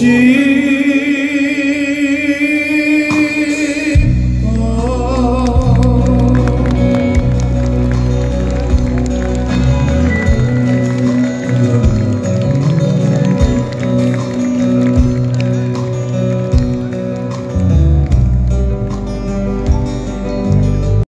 ti.